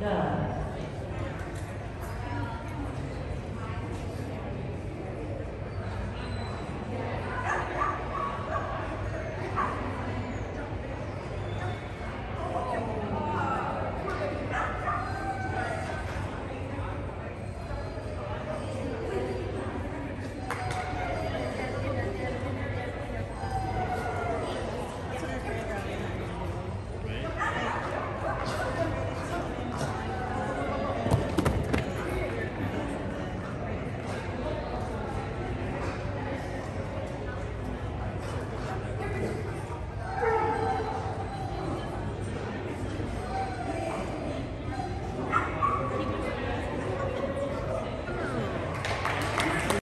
Done.